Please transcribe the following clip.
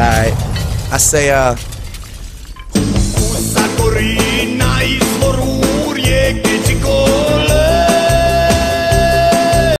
Alright. I say, uh.